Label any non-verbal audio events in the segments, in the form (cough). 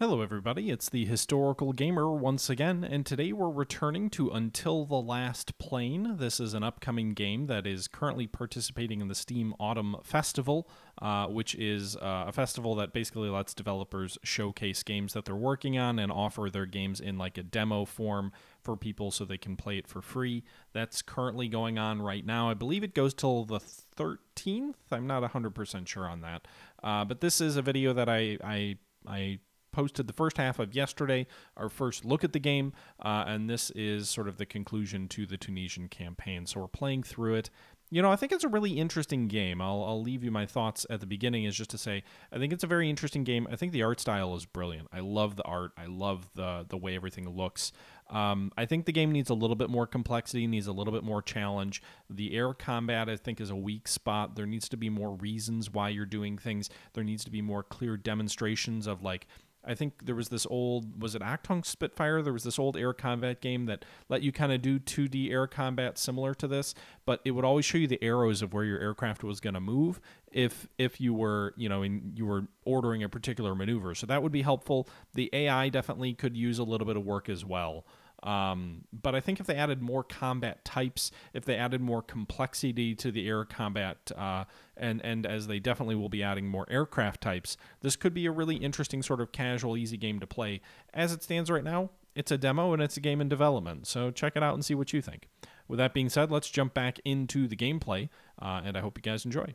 Hello, everybody. It's the Historical Gamer once again, and today we're returning to Until the Last Plane. This is an upcoming game that is currently participating in the Steam Autumn Festival, uh, which is uh, a festival that basically lets developers showcase games that they're working on and offer their games in like a demo form for people so they can play it for free. That's currently going on right now. I believe it goes till the 13th. I'm not 100% sure on that. Uh, but this is a video that I, I, I posted the first half of yesterday, our first look at the game, uh, and this is sort of the conclusion to the Tunisian campaign. So we're playing through it. You know, I think it's a really interesting game. I'll, I'll leave you my thoughts at the beginning, is just to say I think it's a very interesting game. I think the art style is brilliant. I love the art. I love the the way everything looks. Um, I think the game needs a little bit more complexity, needs a little bit more challenge. The air combat, I think, is a weak spot. There needs to be more reasons why you're doing things. There needs to be more clear demonstrations of like I think there was this old was it Achtung Spitfire? There was this old air combat game that let you kind of do 2D air combat similar to this, but it would always show you the arrows of where your aircraft was going to move if if you were, you know, in, you were ordering a particular maneuver. So that would be helpful. The AI definitely could use a little bit of work as well. Um, but I think if they added more combat types, if they added more complexity to the air combat, uh, and and as they definitely will be adding more aircraft types, this could be a really interesting sort of casual, easy game to play. As it stands right now, it's a demo and it's a game in development, so check it out and see what you think. With that being said, let's jump back into the gameplay, uh, and I hope you guys enjoy.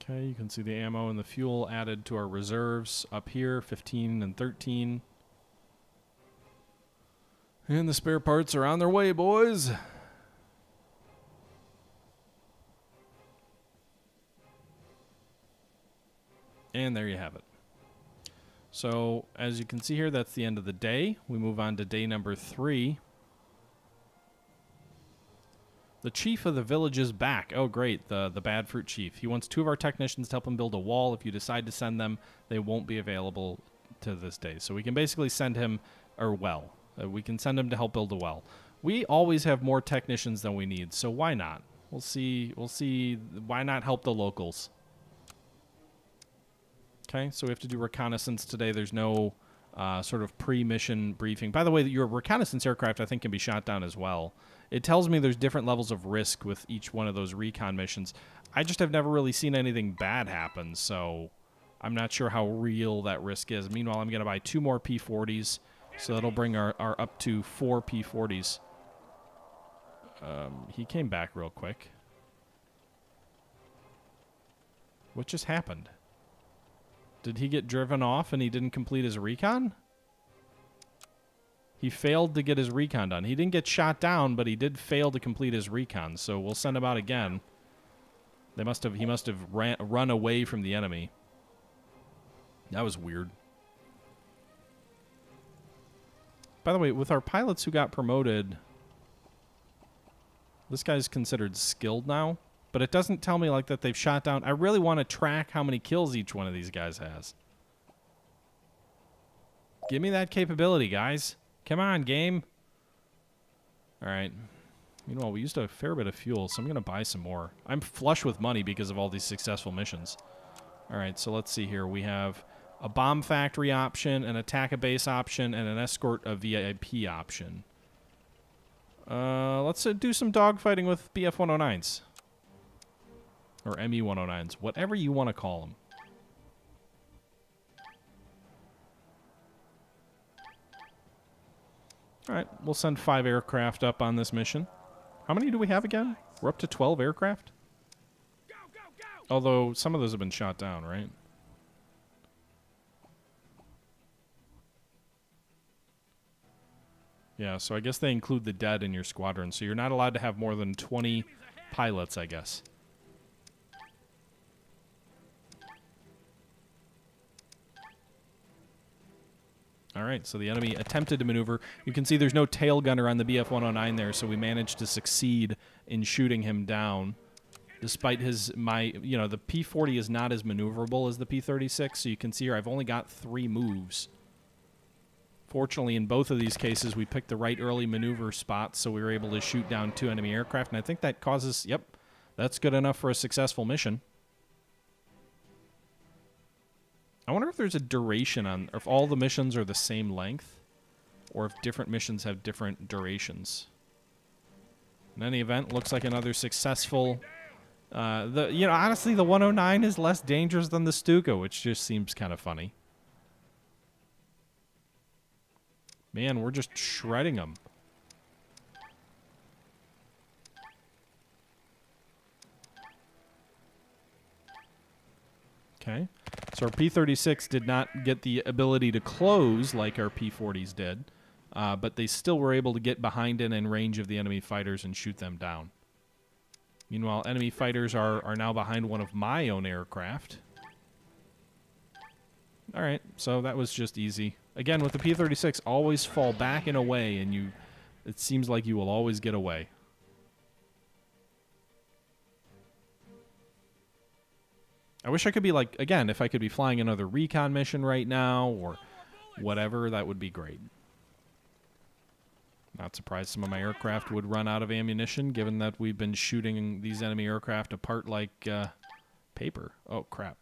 Okay, you can see the ammo and the fuel added to our reserves up here, 15 and 13. And the spare parts are on their way, boys. And there you have it. So, as you can see here, that's the end of the day. We move on to day number three. The chief of the village is back. Oh, great. The, the bad fruit chief. He wants two of our technicians to help him build a wall. If you decide to send them, they won't be available to this day. So we can basically send him, or well, uh, we can send them to help build a well. We always have more technicians than we need, so why not? We'll see. We'll see. Why not help the locals? Okay, so we have to do reconnaissance today. There's no uh, sort of pre-mission briefing. By the way, your reconnaissance aircraft I think can be shot down as well. It tells me there's different levels of risk with each one of those recon missions. I just have never really seen anything bad happen, so I'm not sure how real that risk is. Meanwhile, I'm going to buy two more P40s. So that'll bring our, our up to four P40s. Um, he came back real quick. What just happened? Did he get driven off and he didn't complete his recon? He failed to get his recon done. He didn't get shot down, but he did fail to complete his recon. So we'll send him out again. They must have. He must have ran, run away from the enemy. That was weird. By the way, with our pilots who got promoted, this guy's considered skilled now, but it doesn't tell me like that they've shot down. I really want to track how many kills each one of these guys has. Give me that capability, guys. Come on, game. All right. Meanwhile, we used a fair bit of fuel, so I'm going to buy some more. I'm flush with money because of all these successful missions. All right, so let's see here. We have a bomb factory option, an attack a base option, and an escort a VIP option. Uh, let's uh, do some dogfighting with BF-109s. Or ME-109s, whatever you want to call them. Alright, we'll send five aircraft up on this mission. How many do we have again? We're up to 12 aircraft? Although, some of those have been shot down, right? Yeah, so I guess they include the dead in your squadron, so you're not allowed to have more than 20 pilots, I guess. All right, so the enemy attempted to maneuver. You can see there's no tail gunner on the BF-109 there, so we managed to succeed in shooting him down. Despite his, my, you know, the P-40 is not as maneuverable as the P-36, so you can see here I've only got three moves. Fortunately, in both of these cases, we picked the right early maneuver spots, so we were able to shoot down two enemy aircraft, and I think that causes, yep, that's good enough for a successful mission. I wonder if there's a duration on, if all the missions are the same length, or if different missions have different durations. In any event, looks like another successful. Uh, the you know honestly, the 109 is less dangerous than the Stuka, which just seems kind of funny. Man, we're just shredding them. Okay. So our P-36 did not get the ability to close like our P-40s did, uh, but they still were able to get behind and in range of the enemy fighters and shoot them down. Meanwhile, enemy fighters are, are now behind one of my own aircraft. All right, so that was just easy. Again, with the P-36, always fall back and away, and you, it seems like you will always get away. I wish I could be like again, if I could be flying another recon mission right now or whatever, that would be great. Not surprised some of my aircraft would run out of ammunition, given that we've been shooting these enemy aircraft apart like uh, paper. Oh crap!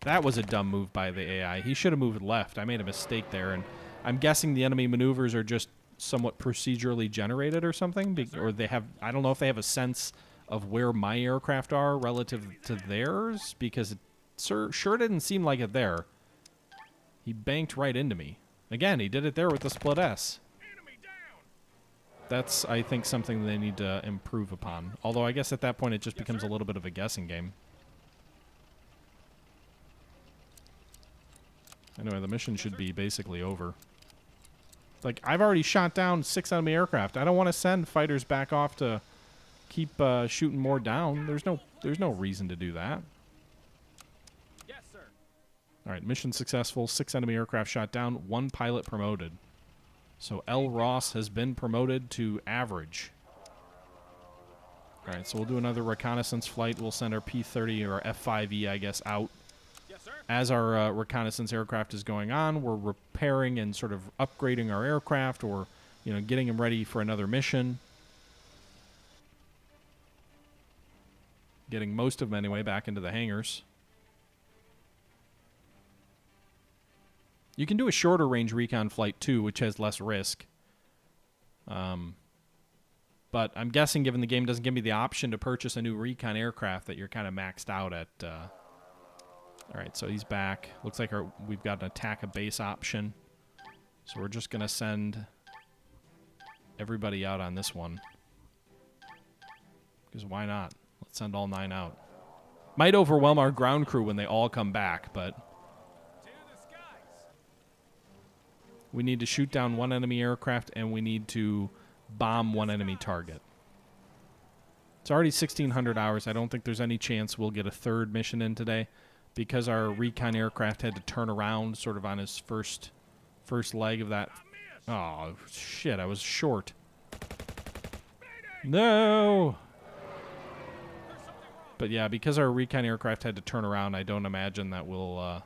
That was a dumb move by the AI. He should have moved left. I made a mistake there, and I'm guessing the enemy maneuvers are just somewhat procedurally generated or something, or they have. I don't know if they have a sense of where my aircraft are relative to theirs because it sure, sure didn't seem like it there. He banked right into me. Again, he did it there with the split S. That's, I think, something they need to improve upon. Although I guess at that point it just becomes a little bit of a guessing game. Anyway, the mission should be basically over. Like, I've already shot down six enemy aircraft. I don't want to send fighters back off to keep uh, shooting more down. There's no there's no reason to do that. Yes, sir. All right, mission successful. Six enemy aircraft shot down. One pilot promoted. So L. Ross has been promoted to average. All right, so we'll do another reconnaissance flight. We'll send our P-30 or F-5E, I guess, out. As our uh, reconnaissance aircraft is going on, we're repairing and sort of upgrading our aircraft or, you know, getting them ready for another mission. Getting most of them anyway back into the hangars. You can do a shorter range recon flight too, which has less risk. Um, but I'm guessing, given the game doesn't give me the option to purchase a new recon aircraft, that you're kind of maxed out at. Uh... All right, so he's back. Looks like our, we've got an attack a base option. So we're just gonna send everybody out on this one. Because why not? Let's send all nine out. Might overwhelm our ground crew when they all come back, but To we need to shoot down one enemy aircraft and we need to bomb one enemy target. It's already 1600 hours. I don't think there's any chance we'll get a third mission in today because our recon aircraft had to turn around sort of on his first first leg of that. Oh, shit, I was short. No. But yeah, because our recon aircraft had to turn around, I don't imagine that we'll uh,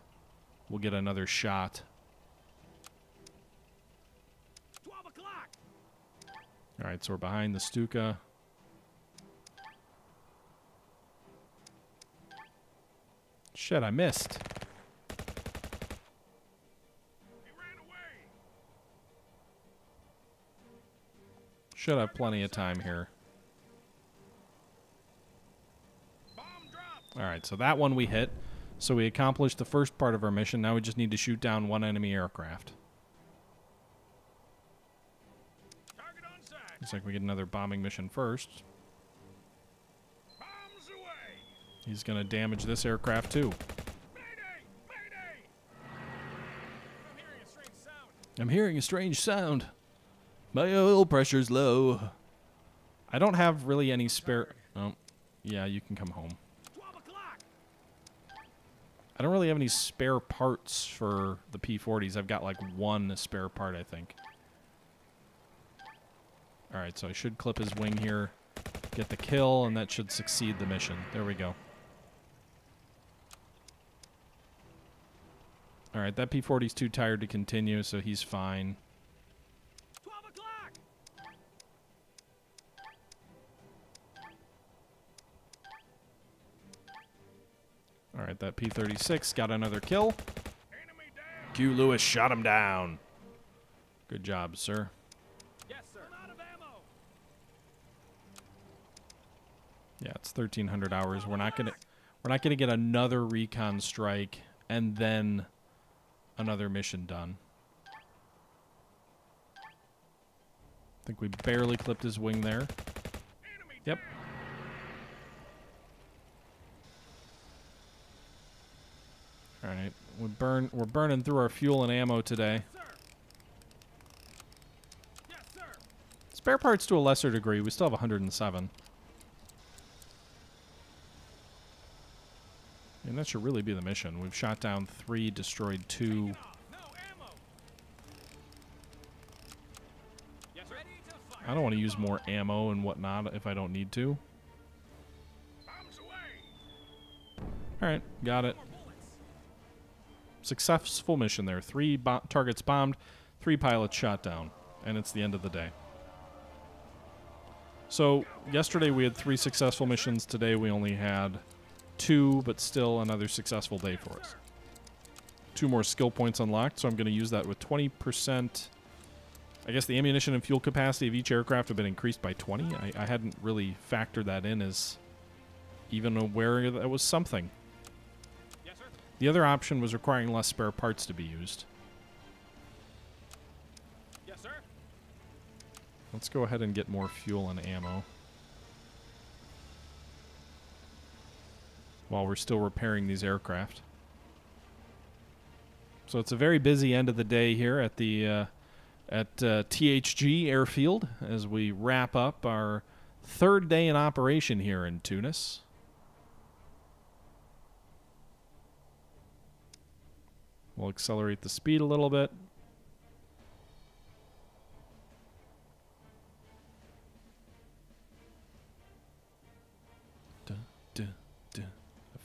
we'll get another shot. All right, so we're behind the Stuka. Shit, I missed. Should have plenty of time here. All right, so that one we hit. So we accomplished the first part of our mission. Now we just need to shoot down one enemy aircraft. Looks like we get another bombing mission first. Bombs away. He's going to damage this aircraft too. I'm hearing a strange sound. I'm hearing a strange sound. My oil pressure's low. I don't have really any spare. Oh, yeah, you can come home. I don't really have any spare parts for the P40s. I've got like one spare part, I think. All right, so I should clip his wing here, get the kill, and that should succeed the mission. There we go. All right, that P40's too tired to continue, so he's fine. All right, that P-36 got another kill. Q Lewis shot him down. Good job, sir. Yes, sir. I'm out of ammo. Yeah, it's 1300 hours. We're not gonna we're not gonna get another recon strike and then another mission done. I think we barely clipped his wing there. Yep. All right, we burn. We're burning through our fuel and ammo today. Spare parts to a lesser degree. We still have 107. And that should really be the mission. We've shot down three, destroyed two. Off. No ammo. Yes, sir. Ready to fire. I don't want to use more ammo and whatnot if I don't need to. All right, got it. Successful mission there. Three bo- targets bombed, three pilots shot down, and it's the end of the day. So, yesterday we had three successful missions. Today we only had two, but still another successful day for us. Two more skill points unlocked, so I'm going to use that with 20%. I guess the ammunition and fuel capacity of each aircraft have been increased by 20. I, I hadn't really factored that in as even aware that was something. Yes, sir. The other option was requiring less spare parts to be used. Yes, sir. Let's go ahead and get more fuel and ammo. While we're still repairing these aircraft. So it's a very busy end of the day here at the uh, at uh, THG Airfield as we wrap up our third day in operation here in Tunis. We'll accelerate the speed a little bit.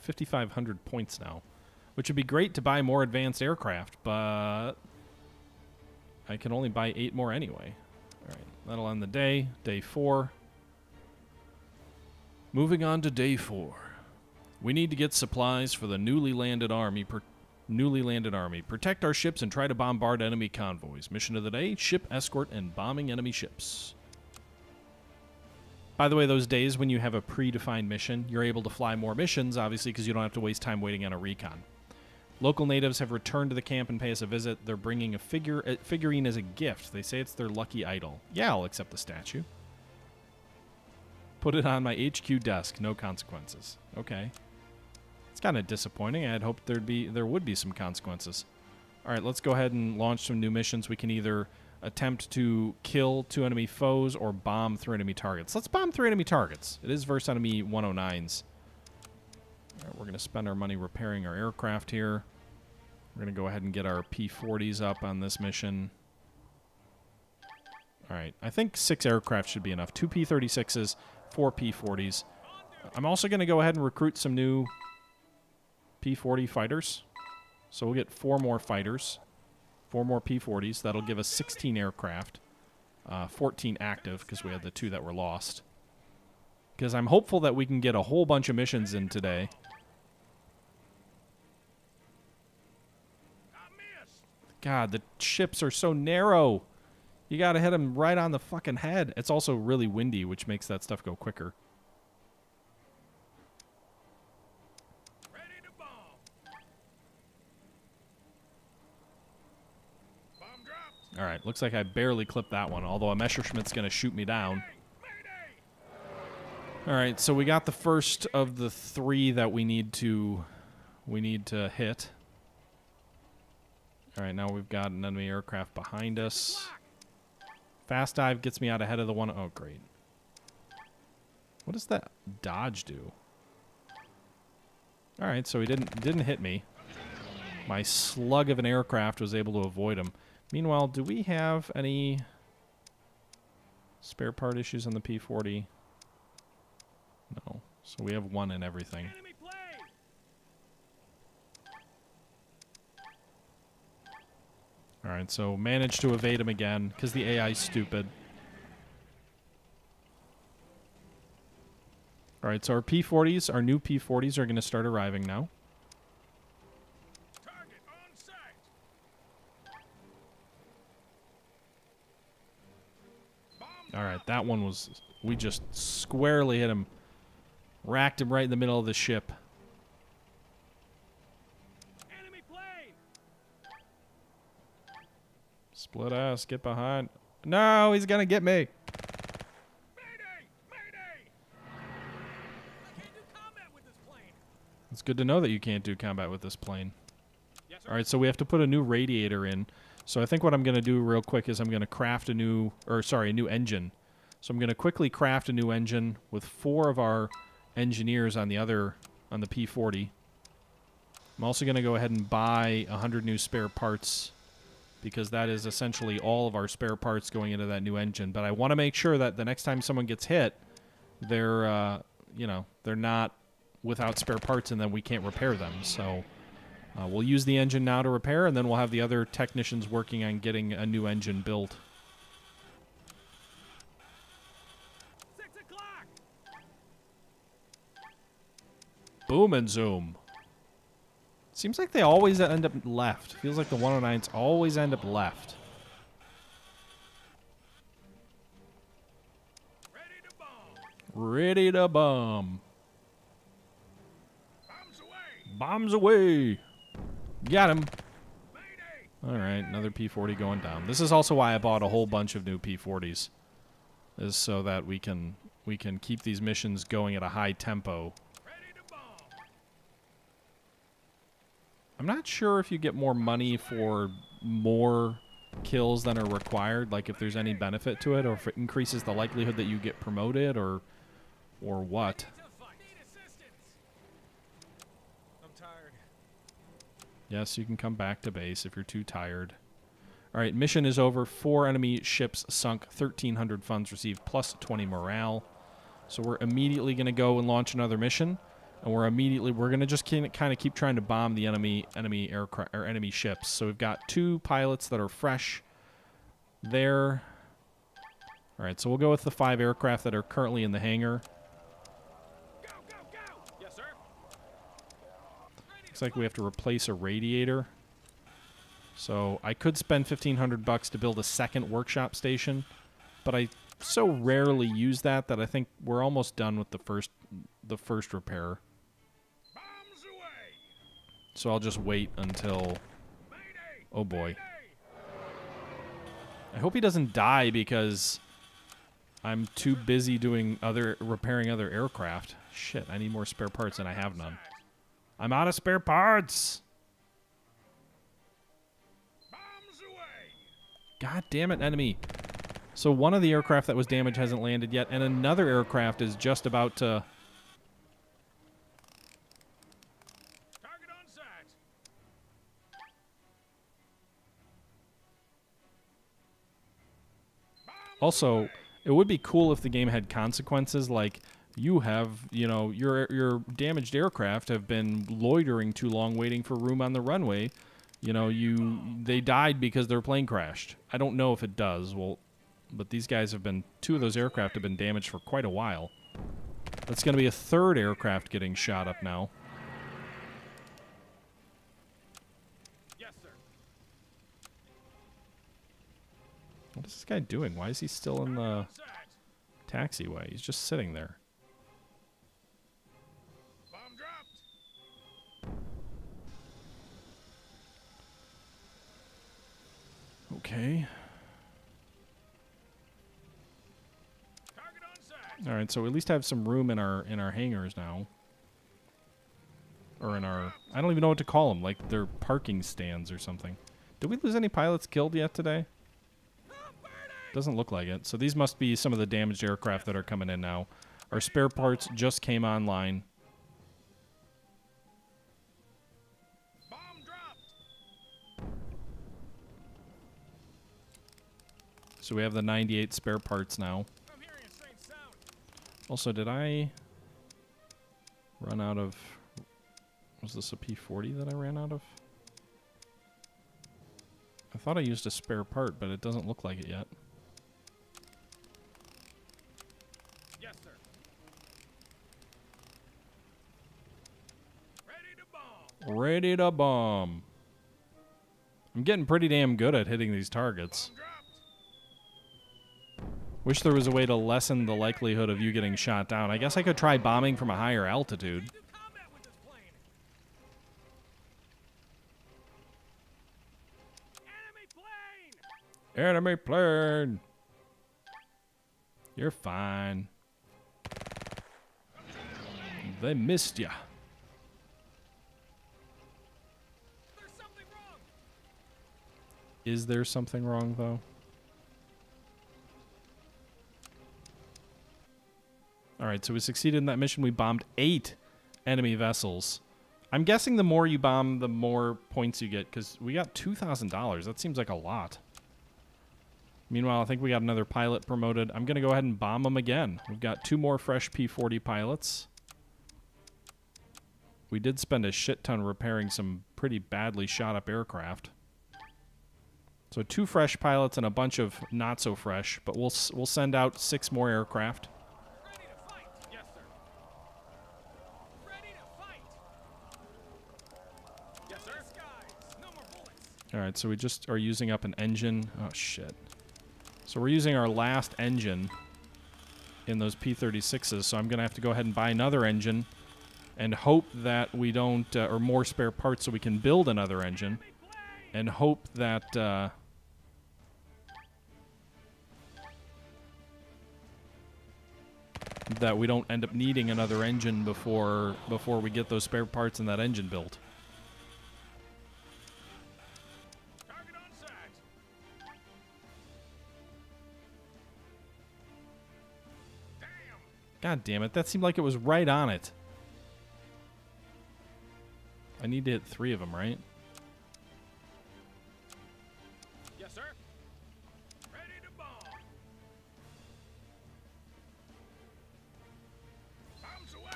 5,500 points now, which would be great to buy more advanced aircraft, but I can only buy eight more anyway. All right, that'll end the day. Day four. Moving on to day four. We need to get supplies for the newly landed army. Newly landed army. Protect our ships and try to bombard enemy convoys. Mission of the day: ship escort and bombing enemy ships. By the way, those days when you have a predefined mission, you're able to fly more missions, obviously, because you don't have to waste time waiting on a recon. Local natives have returned to the camp and pay us a visit. They're bringing a figure a figurine as a gift. They say it's their lucky idol. Yeah, I'll accept the statue. Put it on my HQ desk. No consequences. Okay. It's kind of disappointing. I had hoped there'd be there would be some consequences. All right, let's go ahead and launch some new missions. We can either attempt to kill two enemy foes or bomb three enemy targets. Let's bomb three enemy targets. It is versus enemy 109s. All right, we're going to spend our money repairing our aircraft here. We're going to go ahead and get our P-40s up on this mission. All right, I think six aircraft should be enough. Two P-36s, four P-40s. I'm also going to go ahead and recruit some new P-40 fighters. So we'll get four more fighters, four more P-40s. That'll give us 16 aircraft, uh, 14 active because we had the two that were lost. Because I'm hopeful that we can get a whole bunch of missions in today. God, the ships are so narrow. You got to hit them right on the fucking head. It's also really windy, which makes that stuff go quicker. Ready to bomb. Bomb dropped. All right, looks like I barely clipped that one, although a Messerschmitt's going to shoot me down. All right, so we got the first of the three that we need to we need to hit. All right, now we've got an enemy aircraft behind us. Fast dive gets me out ahead of the one oh great. What does that dodge do? All right, so he didn't didn't hit me. My slug of an aircraft was able to avoid him. Meanwhile, do we have any spare part issues on the P40? No. So we have one in everything. All right, so managed to evade him again because the AI's stupid. All right, so our P40s, our new P40s are going to start arriving now. All right, that one was. We just squarely hit him. Racked him right in the middle of the ship. Enemy plane! Split ass, get behind. No, he's gonna get me. Mayday! Mayday! I can't do combat with this plane. It's good to know that you can't do combat with this plane. Yes. All right, so we have to put a new radiator in. So I think what I'm going to do real quick is I'm going to craft a new, or sorry, a new engine. So I'm going to quickly craft a new engine with four of our engineers on the other, on the P40. I'm also going to go ahead and buy 100 new spare parts because that is essentially all of our spare parts going into that new engine. But I want to make sure that the next time someone gets hit, they're, uh, you know, they're not without spare parts and then we can't repair them. So uh, we'll use the engine now to repair, and then we'll have the other technicians working on getting a new engine built. Six o'clock! Boom and zoom. Seems like they always end up left. Feels like the 109s always end up left. Ready to bomb! Ready to bomb. Bombs away! Bombs away. Got him. All right, another P40 going down. This is also why I bought a whole bunch of new P40s, is so that we can we can keep these missions going at a high tempo. I'm not sure if you get more money for more kills than are required, like if there's any benefit to it, or if it increases the likelihood that you get promoted, or or what. To fight. Need assistance! I'm tired. Yes, you can come back to base if you're too tired. All right, mission is over. Four enemy ships sunk, 1,300 funds received, plus 20 morale. So we're immediately going to go and launch another mission, and we're immediately we're going to just kind of keep trying to bomb the enemy enemy aircraft or enemy ships. So we've got two pilots that are fresh there. All right, so we'll go with the five aircraft that are currently in the hangar. Go, go, go! Yes, sir. Looks like we have to replace a radiator. So I could spend fifteen hundred bucks to build a second workshop station, but I so rarely use that that I think we're almost done with the first the first repair. So I'll just wait until oh boy. I hope he doesn't die because I'm too busy doing other repairing other aircraft. Shit, I need more spare parts and I have none. I'm out of spare parts. Bombs away! God damn it, enemy. So one of the aircraft that was damaged hasn't landed yet, and another aircraft is just about to. Target on sight! Bombs Also, it would be cool if the game had consequences like you have, you know, your your damaged aircraft have been loitering too long waiting for room on the runway. You know, you they died because their plane crashed. I don't know if it does. Well, but these guys have been two of those aircraft have been damaged for quite a while. That's going to be a third aircraft getting shot up now. Yes, sir. What is this guy doing? Why is he still in the taxiway? He's just sitting there. Okay. All right, so we at least have some room in our in our hangars now, or in our I don't even know what to call them, like they're parking stands or something. Did we lose any pilots killed yet today? Doesn't look like it. So these must be some of the damaged aircraft that are coming in now. Our spare parts just came online. So we have the 98 spare parts now. I'm hearing a strange sound. Also, did I run out of was this a P40 that I ran out of? I thought I used a spare part, but it doesn't look like it yet. Yes, sir. Ready to bomb! Ready to bomb. I'm getting pretty damn good at hitting these targets. Wish there was a way to lessen the likelihood of you getting shot down. I guess I could try bombing from a higher altitude. Enemy plane. You're fine. They missed ya. Is there something wrong though? All right, so we succeeded in that mission. We bombed eight enemy vessels. I'm guessing the more you bomb, the more points you get because we got two thousand dollars. That seems like a lot. Meanwhile, I think we got another pilot promoted. I'm gonna go ahead and bomb them again. We've got two more fresh P40 pilots. We did spend a shit ton repairing some pretty badly shot up aircraft. So two fresh pilots and a bunch of not so fresh, but we'll we'll send out six more aircraft. All right, so we just are using up an engine. Oh shit. So we're using our last engine in those P36s, so I'm going to have to go ahead and buy another engine and hope that we don't uh, or more spare parts so we can build another engine and hope that uh, that we don't end up needing another engine before before we get those spare parts and that engine built. God damn it. That seemed like it was right on it. I need to hit three of them, right? Yes, sir. Ready to bomb.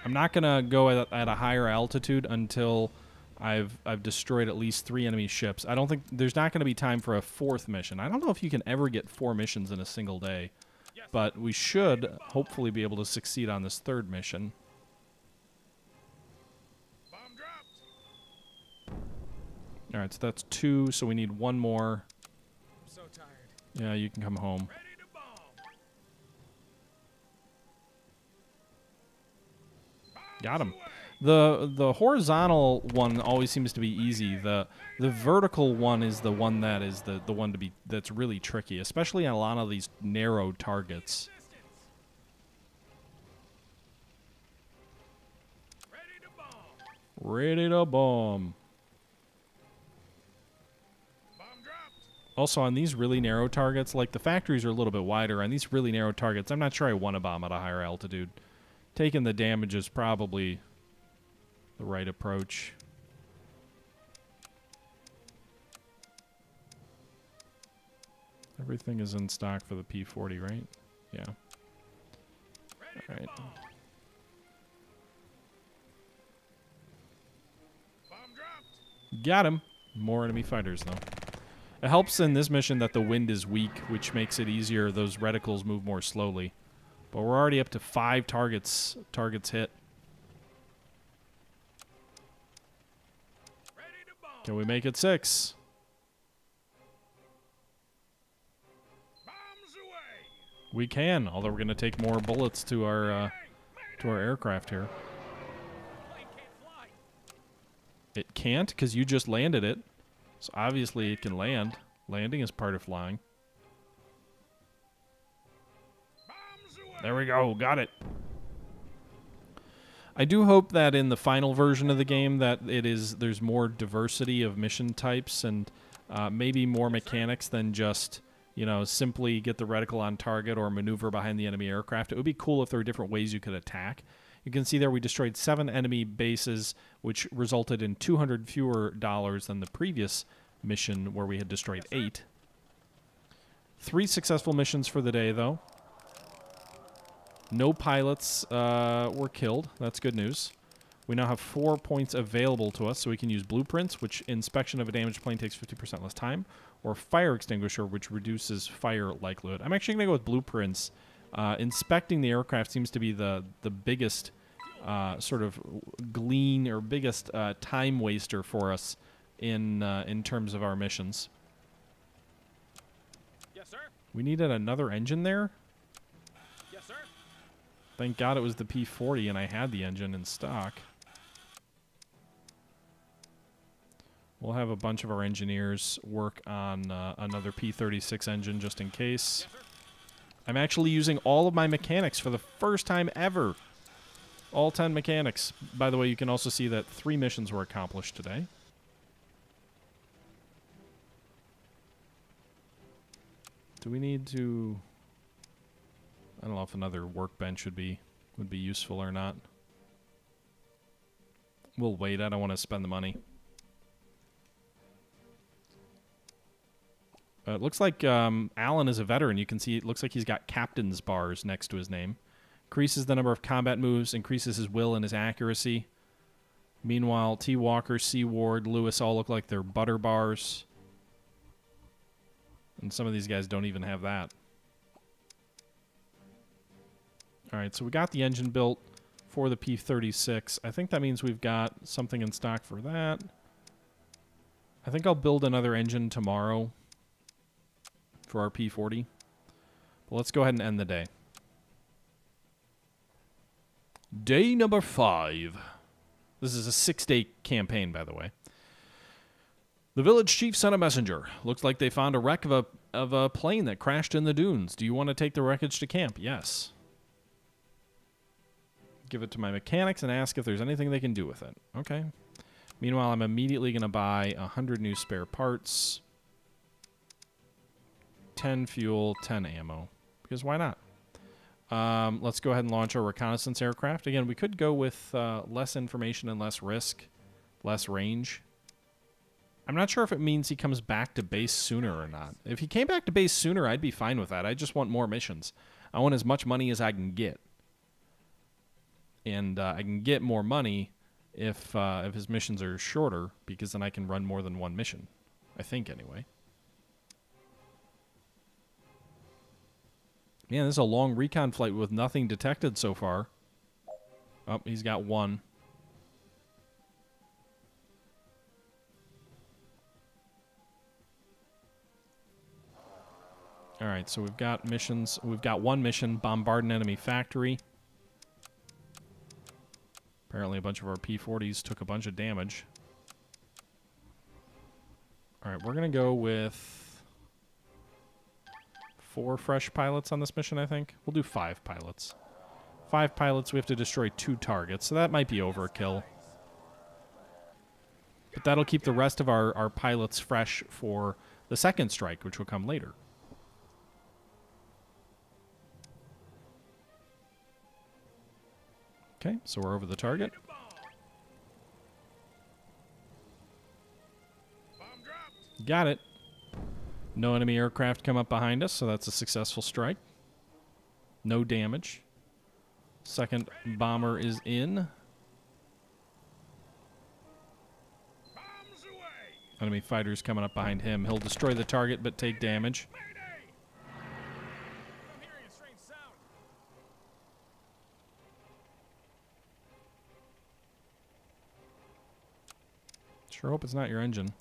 I'm not going to go at, at a higher altitude until I've I've destroyed at least three enemy ships. I don't think there's not going to be time for a fourth mission. I don't know if you can ever get four missions in a single day. But we should hopefully be able to succeed on this third mission. All right, so that's two, so we need one more. So. Yeah, you can come home. Ready to bomb. Got him. The the horizontal one always seems to be easy. The the vertical one is the one that is the, the one to be that's really tricky, especially on a lot of these narrow targets. Ready to bomb. Also on these really narrow targets, like the factories are a little bit wider, on these really narrow targets, I'm not sure I want to bomb at a higher altitude. Taking the damage is probably the right approach. Everything is in stock for the P40, right? Yeah. All right. Got him. More enemy fighters, though. It helps in this mission that the wind is weak, which makes it easier. Those reticles move more slowly. But we're already up to five targets targets hit. Ready to bomb. Can we make it six? Bombs away. We can, although we're going to take more bullets to our uh, to our aircraft here. plane can't fly. It can't because you just landed it. So obviously it can land. Landing is part of flying. There we go. Got it. I do hope that in the final version of the game that it is there's more diversity of mission types and uh, maybe more mechanics than just you know simply get the reticle on target or maneuver behind the enemy aircraft. It would be cool if there were different ways you could attack. You can see there we destroyed seven enemy bases, which resulted in 200 fewer dollars than the previous mission where we had destroyed eight. Three successful missions for the day, though. No pilots uh, were killed. That's good news. We now have four points available to us, so we can use blueprints, which inspection of a damaged plane takes 50% less time, or fire extinguisher, which reduces fire likelihood. I'm actually going to go with blueprints. Uh, inspecting the aircraft seems to be the the biggest uh, sort of glean or biggest uh, time waster for us in uh, in terms of our missions. Yes, sir. We needed another engine there. Thank God it was the P40 and I had the engine in stock. We'll have a bunch of our engineers work on uh, another P36 engine just in case. I'm actually using all of my mechanics for the first time ever. All 10 mechanics. By the way, you can also see that three missions were accomplished today. Do we need to... I don't know if another workbench would be would be useful or not. We'll wait. I don't want to spend the money. Uh, it looks like um, Alan is a veteran. You can see it looks like he's got captain's bars next to his name. Increases the number of combat moves, increases his will and his accuracy. Meanwhile, T. Walker, C. Ward, Lewis all look like they're butter bars. And some of these guys don't even have that. All right, so we got the engine built for the P36. I think that means we've got something in stock for that. I think I'll build another engine tomorrow for our P40. But let's go ahead and end the day. Day number five. This is a six-day campaign, by the way. The village chief sent a messenger. Looks like they found a wreck of a of a plane that crashed in the dunes. Do you want to take the wreckage to camp? Yes. Give it to my mechanics and ask if there's anything they can do with it. Okay. Meanwhile, I'm immediately going to buy 100 new spare parts. 10 fuel, 10 ammo. Because why not? Um, let's go ahead and launch our reconnaissance aircraft. Again, we could go with uh, less information and less risk, less range. I'm not sure if it means he comes back to base sooner or not. If he came back to base sooner, I'd be fine with that. I just want more missions. I want as much money as I can get. And uh, I can get more money if uh, if his missions are shorter, because then I can run more than one mission. I think, anyway. Man, this is a long recon flight with nothing detected so far. Oh, he's got one. All right, so we've got missions. We've got one mission, bombard an enemy factory. Apparently a bunch of our P-40s took a bunch of damage. All right, we're going to go with four fresh pilots on this mission, I think. We'll do five pilots. Five pilots, we have to destroy two targets, so that might be overkill. But that'll keep the rest of our, our pilots fresh for the second strike, which will come later. Okay, so we're over the target. Got it. No enemy aircraft come up behind us, so that's a successful strike. No damage. Second bomber is in. Enemy fighters coming up behind him. He'll destroy the target but take damage. Sure hope it's not your engine.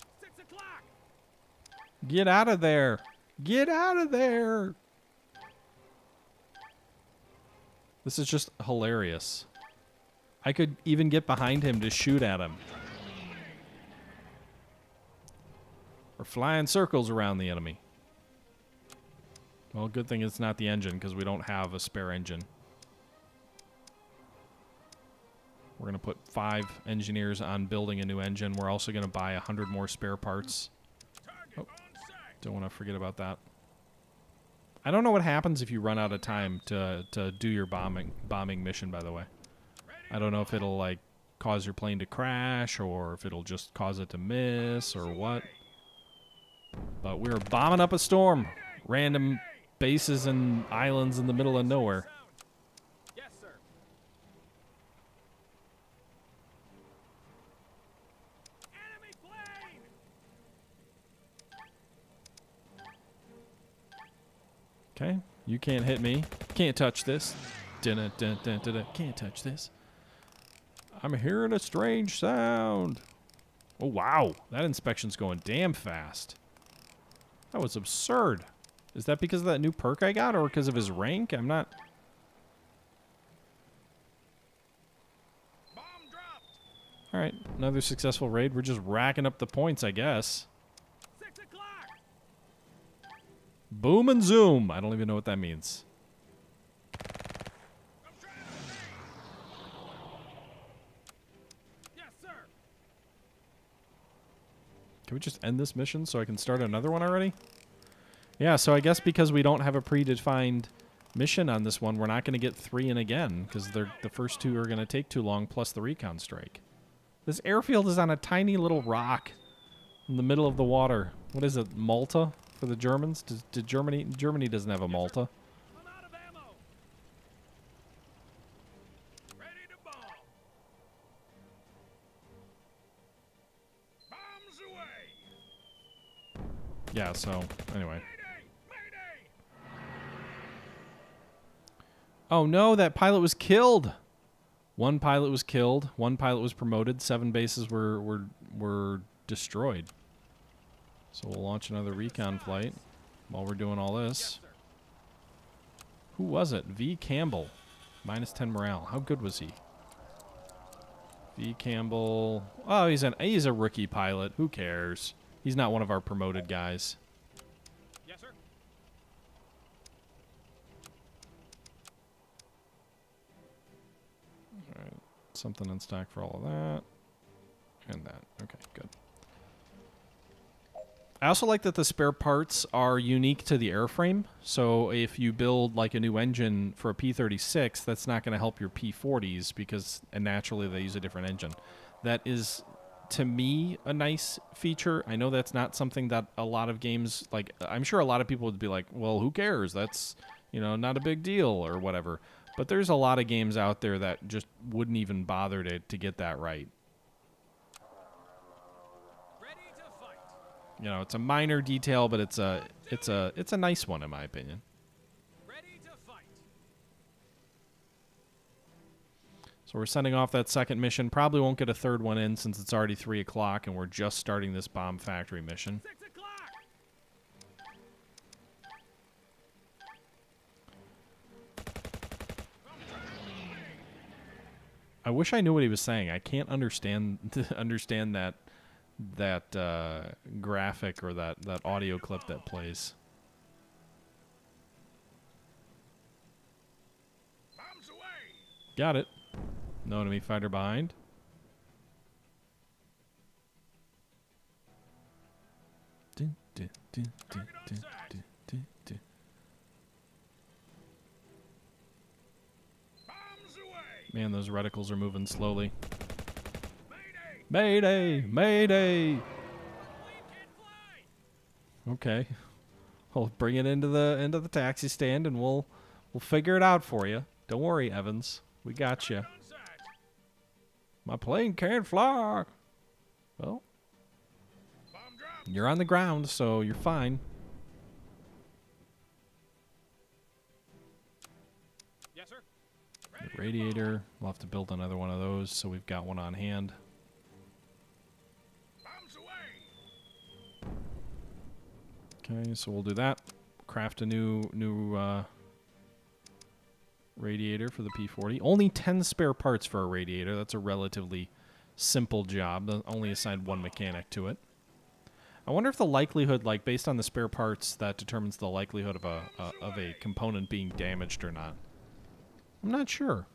Get out of there! Get out of there! This is just hilarious. I could even get behind him to shoot at him. We're flying circles around the enemy. Well, good thing it's not the engine because we don't have a spare engine. We're going to put five engineers on building a new engine. We're also going to buy a hundred more spare parts. Oh. Don't want to forget about that. I don't know what happens if you run out of time to to do your bombing bombing mission. By the way, I don't know if it'll like cause your plane to crash or if it'll just cause it to miss or what. But we're bombing up a storm, random bases and islands in the middle of nowhere. Okay. You can't hit me. Can't touch this. Dun -dun -dun can't touch this. I'm hearing a strange sound. Oh, wow. That inspection's going damn fast. That was absurd. Is that because of that new perk I got or because of his rank? I'm not... Alright, another successful raid. We're just racking up the points, I guess. Boom and zoom. I don't even know what that means. Can we just end this mission so I can start another one already? Yeah, so I guess because we don't have a predefined mission on this one, we're not going to get three in again because the first two are going to take too long plus the recon strike. This airfield is on a tiny little rock in the middle of the water. What is it, Malta for the Germans? Does, did Germany Germany doesn't have a Malta. I'm out of ammo. Ready to bomb. Bombs away. Yeah, so anyway. Oh no, that pilot was killed. One pilot was killed. One pilot was promoted. Seven bases were were were destroyed. So we'll launch another recon flight while we're doing all this. Who was it? V Campbell, minus ten morale. How good was he? V Campbell. Oh, he's an he's a rookie pilot. Who cares? He's not one of our promoted guys. Yes, sir. Something in stock for all of that. And that. Okay, good. I also like that the spare parts are unique to the airframe. So if you build like a new engine for a P36, that's not going to help your P40s because and naturally they use a different engine. That is to me a nice feature. I know that's not something that a lot of games like I'm sure a lot of people would be like, "Well, who cares? That's, you know, not a big deal or whatever." But there's a lot of games out there that just wouldn't even bother to to get that right. You know, it's a minor detail, but it's a it's a it's a nice one in my opinion. Ready to fight. So we're sending off that second mission. Probably won't get a third one in since it's already three o'clock and we're just starting this bomb factory mission. I wish I knew what he was saying. I can't understand (laughs) understand that that uh, graphic or that that audio clip that plays. Got it. No enemy fighter behind. Dun, dun, dun. Man, those reticles are moving slowly. Mayday. Mayday! Mayday! Plane can't fly. Okay. (laughs) We'll bring it into the into the taxi stand and we'll we'll figure it out for you. Don't worry, Evans. We got you. My plane can't fly. Well, you're on the ground, so you're fine. Yes, sir. Radiator. We'll have to build another one of those, so we've got one on hand. Okay, so we'll do that. Craft a new new uh, radiator for the P40. Only 10 spare parts for a radiator. That's a relatively simple job. Only assigned one mechanic to it. I wonder if the likelihood, like based on the spare parts, that determines the likelihood of a, of a component being damaged or not. I'm not sure.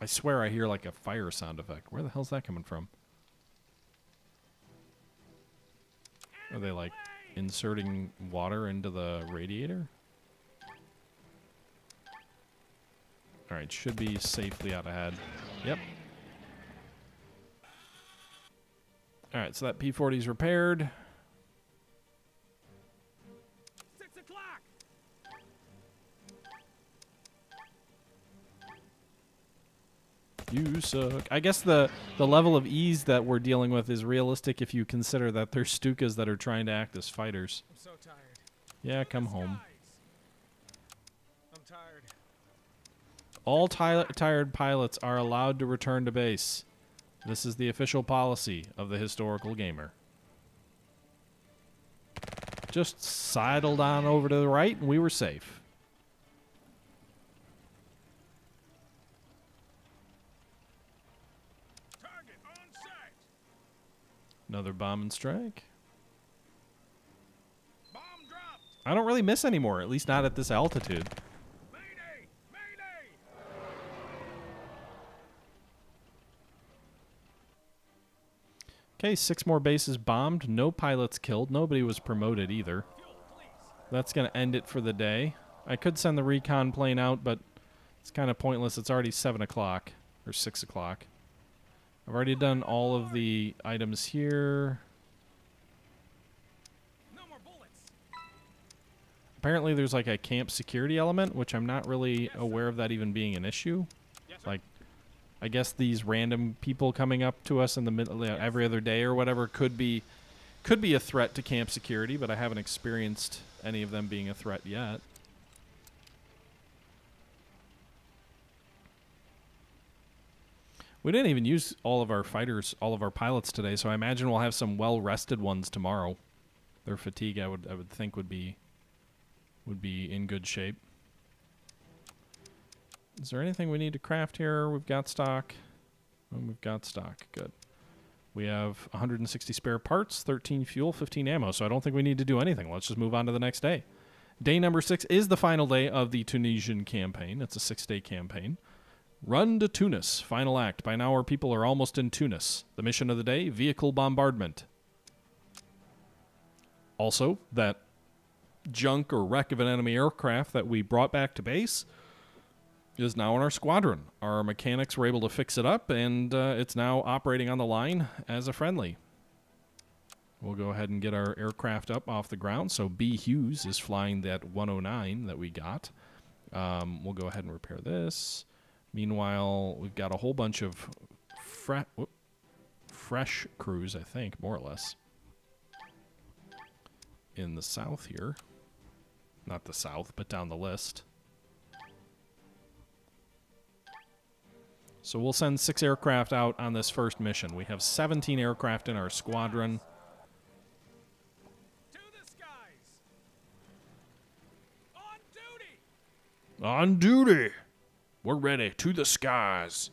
I swear I hear like a fire sound effect. Where the hell's that coming from? Are they like inserting water into the radiator? Alright, should be safely out ahead. Yep. Alright, so that P40 is repaired. You suck. I guess the, the level of ease that we're dealing with is realistic if you consider that there's Stukas that are trying to act as fighters. I'm so tired. Yeah, come home. I'm tired. All tired pilots are allowed to return to base. This is the official policy of the historical gamer. Just sidled on over to the right and we were safe. Another bomb and strike. Bomb dropped. I don't really miss anymore, at least not at this altitude. Mayday! Mayday! Okay, six more bases bombed. No pilots killed. Nobody was promoted either. That's going to end it for the day. I could send the recon plane out, but it's kind of pointless. It's already 7 o'clock or 6 o'clock. I've already done all of the items here. No more bullets. Apparently, there's like a camp security element, which I'm not really aware of that even being an issue. Yes. Like, I guess these random people coming up to us in the middle every other day or whatever could be could be a threat to camp security, but I haven't experienced any of them being a threat yet. We didn't even use all of our fighters, all of our pilots today, so I imagine we'll have some well-rested ones tomorrow. Their fatigue, I would, I would think, would be, would be in good shape. Is there anything we need to craft here? We've got stock. Oh, we've got stock. Good. We have 160 spare parts, 13 fuel, 15 ammo, so I don't think we need to do anything. Let's just move on to the next day. Day number six is the final day of the Tunisian campaign. It's a six day campaign. Run to Tunis. Final act. By now, our people are almost in Tunis. The mission of the day vehicle bombardment. Also, that junk or wreck of an enemy aircraft that we brought back to base is now in our squadron. Our mechanics were able to fix it up, and uh, it's now operating on the line as a friendly. We'll go ahead and get our aircraft up off the ground. So B. Hughes is flying that 109 that we got. Um, we'll go ahead and repair this. Meanwhile, we've got a whole bunch of fre- whoop, fresh crews, I think, more or less, in the south here. Not the south, but down the list. So we'll send six aircraft out on this first mission. We have 17 aircraft in our squadron. To the skies. On duty. On duty. We're ready. To the skies.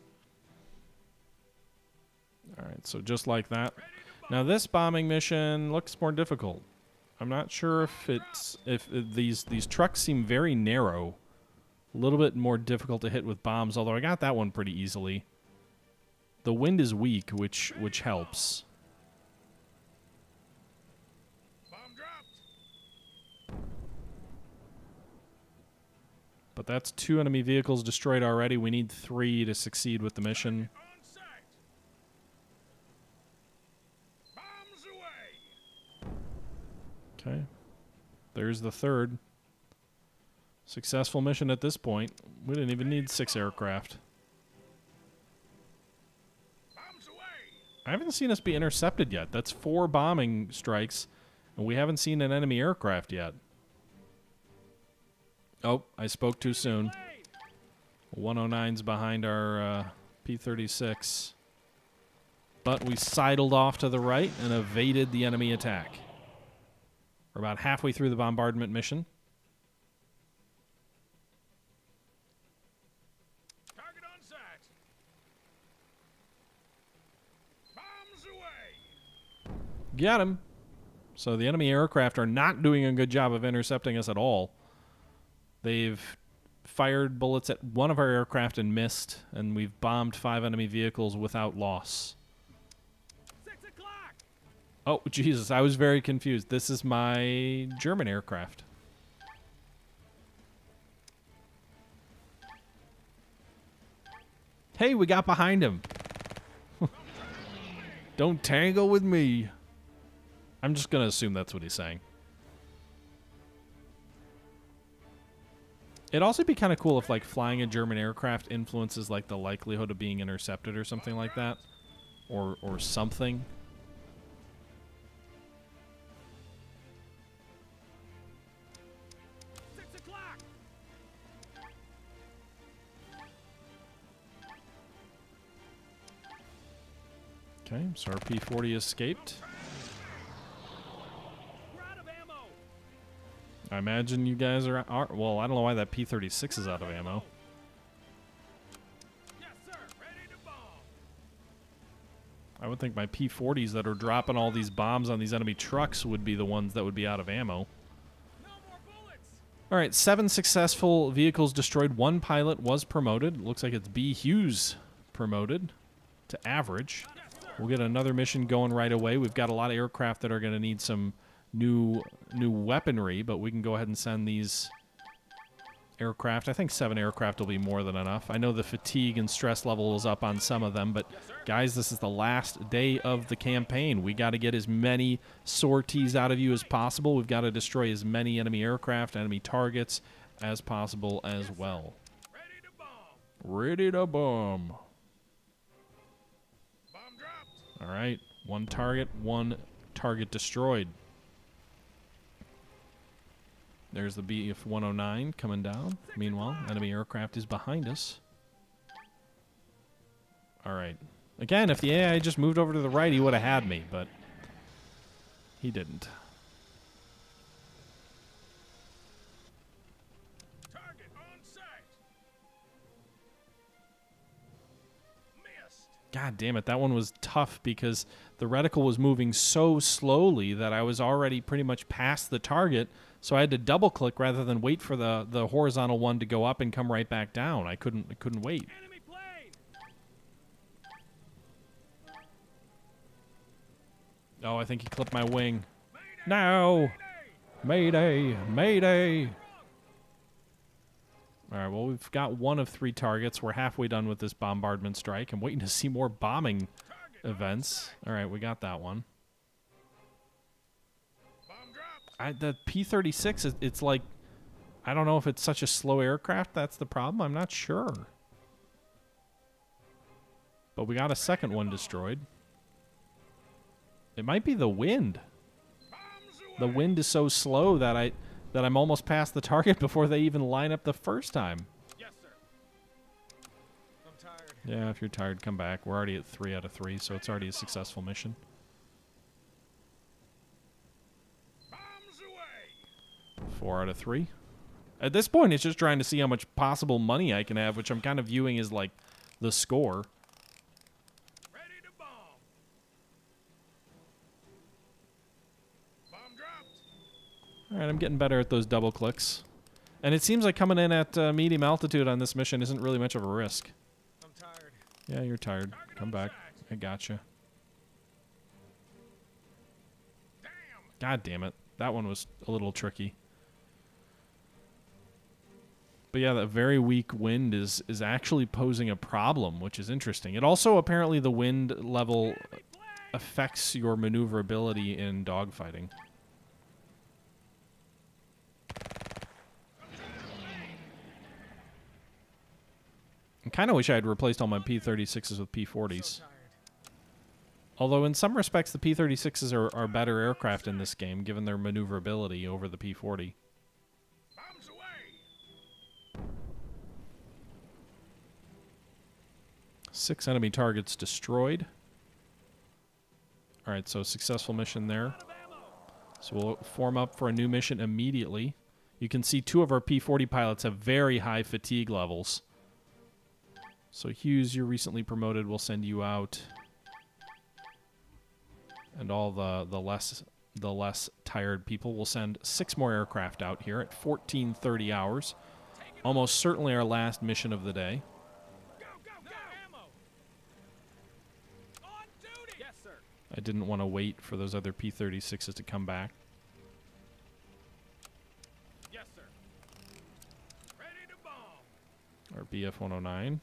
All right, so just like that. Now this bombing mission looks more difficult. I'm not sure if it's if these these trucks seem very narrow. A little bit more difficult to hit with bombs, although I got that one pretty easily. The wind is weak, which which helps. Bomb dropped. But that's two enemy vehicles destroyed already. We need three to succeed with the mission. Okay. There's the third. Successful mission at this point. We didn't even need six aircraft. I haven't seen us be intercepted yet. That's four bombing strikes, and we haven't seen an enemy aircraft yet. Oh, I spoke too soon. Away. 109's behind our uh, P-36. But we sidled off to the right and evaded the enemy attack. We're about halfway through the bombardment mission. Target on sight. Bombs away. Got him. So the enemy aircraft are not doing a good job of intercepting us at all. They've fired bullets at one of our aircraft and missed, and we've bombed five enemy vehicles without loss. Six o'clock. Oh, Jesus, I was very confused. This is my German aircraft. Hey, we got behind him. (laughs) Don't tangle with me. I'm just going to assume that's what he's saying. It'd also be kind of cool if like flying a German aircraft influences like the likelihood of being intercepted or something like that. Or or something. Okay, so our P40 escaped. I imagine you guys are, are well, I don't know why that P36 is out of ammo. I would think my P-40s that are dropping all these bombs on these enemy trucks would be the ones that would be out of ammo. All right, seven successful vehicles destroyed. One pilot was promoted. Looks like it's B. Hughes promoted to average. We'll get another mission going right away. We've got a lot of aircraft that are going to need some new new weaponry, but we can go ahead and send these aircraft. I think seven aircraft will be more than enough. I know the fatigue and stress level is up on some of them, but guys, this is the last day of the campaign. We got to get as many sorties out of you as possible. We've got to destroy as many enemy aircraft, enemy targets as possible as well. Ready to bomb. All right, one target, one target destroyed. There's the Bf 109 coming down. Meanwhile, enemy aircraft is behind us. All right. Again, if the AI just moved over to the right, he would have had me, but he didn't. Target on sight. Missed. God damn it, that one was tough because the reticle was moving so slowly that I was already pretty much past the target, so I had to double click rather than wait for the, the horizontal one to go up and come right back down. I couldn't I couldn't wait. Oh, I think he clipped my wing. Mayday. No! Mayday. Mayday! Mayday! All right, well, we've got one of three targets. We're halfway done with this bombardment strike. I'm waiting to see more bombing events. All right, we got that one. I, the P-36, is- it's like, I don't know if it's such a slow aircraft. That's the problem. I'm not sure. But we got a second one destroyed. It might be the wind. The wind is so slow that I that I'm almost past the target (laughs) before they even line up the first time. Yes, sir. I'm tired. Yeah, if you're tired, come back. We're already at three out of three, so it's already a successful mission. Bombs away. Four out of three. At this point, it's just trying to see how much possible money I can have, which I'm kind of viewing as like the score. Ready to bomb. Bomb dropped. All right, I'm getting better at those double clicks. And it seems like coming in at uh, medium altitude on this mission isn't really much of a risk. I'm tired. Yeah, you're tired. Target Come back. sight. I gotcha. Damn. God damn it. That one was a little tricky. But yeah, that very weak wind is is actually posing a problem, which is interesting. It also apparently the wind level affects your maneuverability in dogfighting. I kind of wish I had replaced all my P-36s with P-40s. So. Although in some respects the P-36s are, are better aircraft in this game, given their maneuverability over the P-40. Six enemy targets destroyed. All right, so successful mission there. So we'll form up for a new mission immediately. You can see two of our P-40 pilots have very high fatigue levels. So Hughes, you're recently promoted. We'll send you out, and all the the less the less tired people. We'll send six more aircraft out here at 14:30 hours. Almost certainly our last mission of the day. Go, go, go. ammo. On duty. Yes, sir. I didn't want to wait for those other P-36s to come back. Yes, sir. Ready to bomb. Our BF-109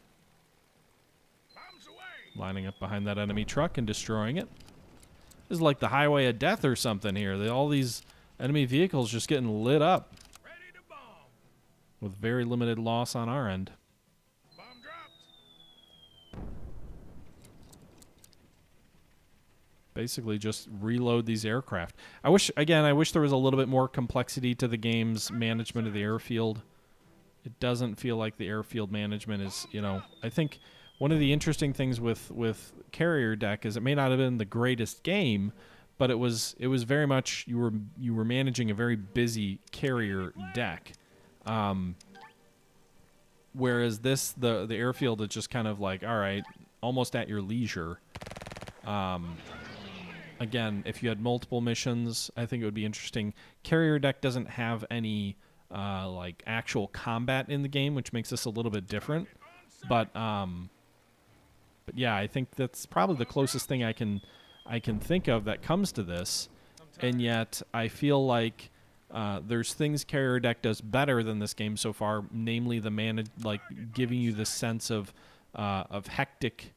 Bombs away. lining up behind that enemy truck and destroying it. This is like the highway of death or something here. They, all these enemy vehicles just getting lit up Ready to bomb. with very limited loss on our end. Basically, just reload these aircraft. I wish, again, I wish there was a little bit more complexity to the game's management of the airfield. It doesn't feel like the airfield management is, you know, I think one of the interesting things with with Carrier Deck is it may not have been the greatest game, but it was it was very much you were you were managing a very busy carrier deck. Um, whereas this the the airfield is just kind of like all right, almost at your leisure. Um, again, if you had multiple missions, I think it would be interesting. Carrier deck doesn't have any uh, like actual combat in the game, which makes this a little bit different. But um, but yeah, I think that's probably the closest thing I can I can think of that comes to this. And yet, I feel like uh, there's things Carrier Deck does better than this game so far, namely the manage like giving you the sense of uh, of hectic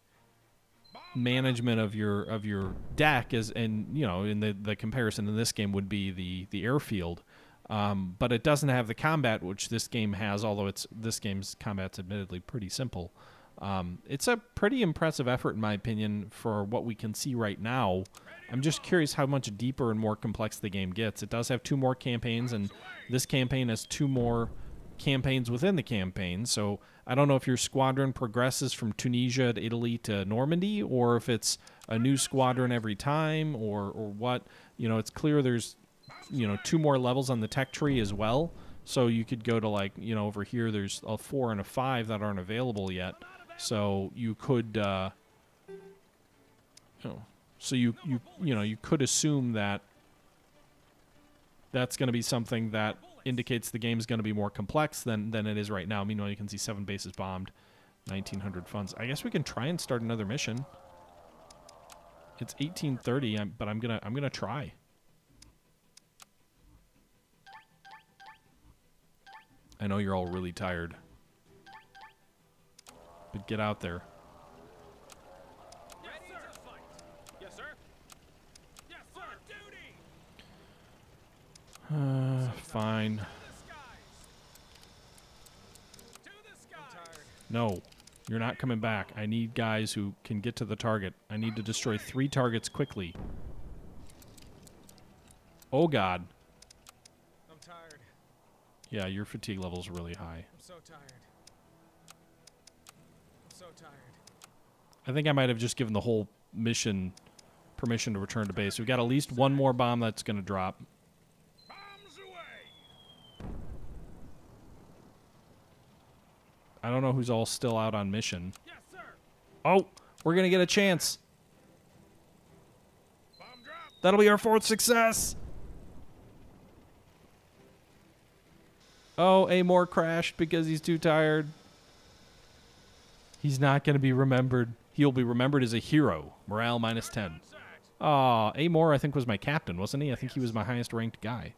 management of your of your deck is and you know in the the comparison in this game would be the the airfield. Um, but it doesn't have the combat which this game has although it's this game's combat's admittedly pretty simple. Um, it's a pretty impressive effort in my opinion for what we can see right now. I'm just curious how much deeper and more complex the game gets. It does have two more campaigns and this campaign has two more campaigns within the campaign. So I don't know if your squadron progresses from Tunisia to Italy to Normandy, or if it's a new squadron every time, or or what. You know, it's clear there's you know two more levels on the tech tree as well. So you could go to like you know over here. There's a four and a five that aren't available yet. So you could. Uh, you know, so you you you know you could assume that that's going to be something that indicates the game's going to be more complex than than it is right now. Meanwhile, you can see seven bases bombed, 1,900 funds. I guess we can try and start another mission. It's 1830, I'm, but I'm gonna I'm gonna try. I know you're all really tired, but get out there. Ready to fight. Yes, sir. Yes, sir. Duty. Uh, fine. No, you're not coming back. I need guys who can get to the target. I need to destroy three targets quickly. Oh god. I'm tired. Yeah, your fatigue level's really high. I'm so tired. I'm so tired. I think I might have just given the whole mission permission to return to base. We've got at least one more bomb that's going to drop. Bombs away. I don't know who's all still out on mission. Yes, sir. Oh, we're going to get a chance. That'll be our fourth success. Oh, Amor crashed because he's too tired. He's not going to be remembered. He'll be remembered as a hero. Morale minus 10. Set. Aw, Amor, I think, was my captain, wasn't he? I think he was my highest ranked guy.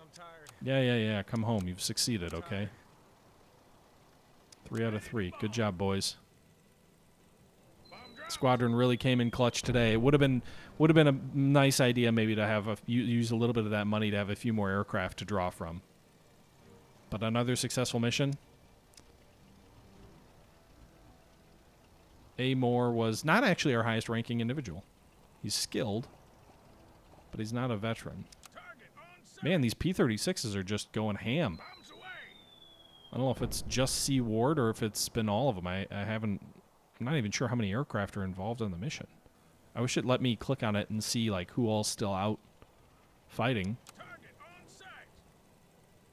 I'm tired. Yeah, yeah, yeah. Come home. You've succeeded, okay? Three out of three. Good job, boys. Squadron really came in clutch today. It would have been would have been a nice idea maybe to have a use a little bit of that money to have a few more aircraft to draw from. But another successful mission. Amor was not actually our highest ranking individual. He's skilled, but he's not a veteran. Man, these P-36s are just going ham. I don't know if it's just C. Ward or if it's been all of them. I, I haven't. I'm not even sure how many aircraft are involved in the mission. I wish it let me click on it and see like who all's still out fighting.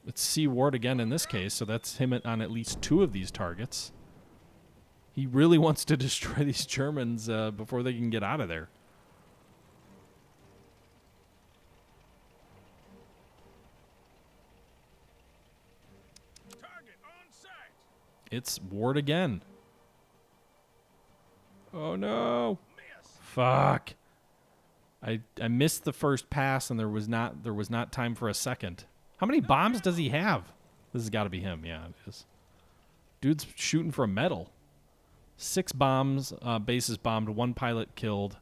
It's C. Ward again in this case, so that's him on at least two of these targets. He really (laughs) wants to destroy these Germans uh, before they can get out of there. Target on set. It's Ward again. Oh no! Miss. Fuck. I I missed the first pass and there was not there was not time for a second. How many bombs does he have? This has got to be him. Yeah, it is. Dude's shooting for a medal. Six bombs, uh, bases bombed, one pilot killed.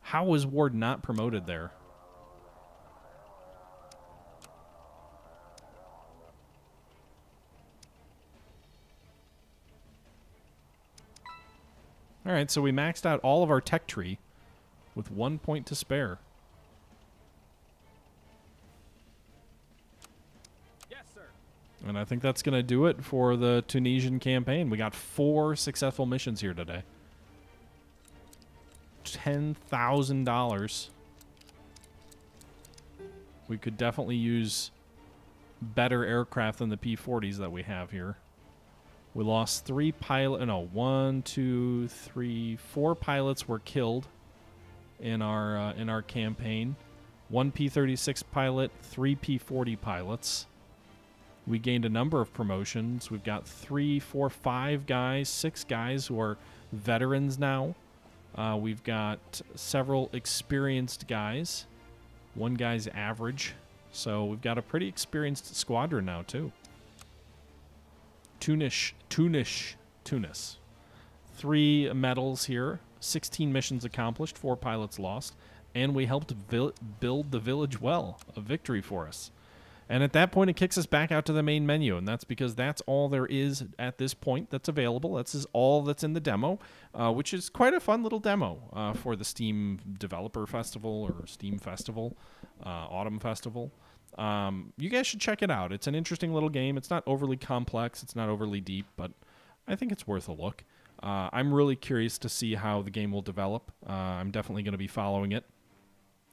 How was Ward not promoted there? All right, so we maxed out all of our tech tree with one point to spare. Yes, sir. And I think that's going to do it for the Tunisian campaign. We got four successful missions here today. $10,000. We could definitely use better aircraft than the P 40s that we have here. We lost three pilot. No, one, two, three, four pilots were killed in our uh, in our campaign. One P36 pilot, three P40 pilots. We gained a number of promotions. We've got three, four, five guys, six guys who are veterans now. Uh, we've got several experienced guys. One guy's average. So we've got a pretty experienced squadron now, too. Tunis, Tunis, Tunis. Three medals here, 16 missions accomplished, four pilots lost, and we helped vil- build the village well. A victory for us. And at that point, it kicks us back out to the main menu, and that's because that's all there is at this point that's available. That's all that's in the demo, uh, which is quite a fun little demo uh, for the Steam Developer Festival or Steam Festival, uh, Autumn Festival. Um, you guys should check it out. It's an interesting little game. It's not overly complex. It's not overly deep, but I think it's worth a look. Uh, I'm really curious to see how the game will develop. Uh, I'm definitely going to be following it.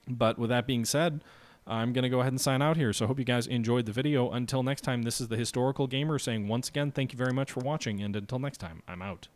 But with that being said, I'm going to go ahead and sign out here. So I hope you guys enjoyed the video. Until next time, this is the Historical Gamer saying once again, thank you very much for watching. And until next time, I'm out.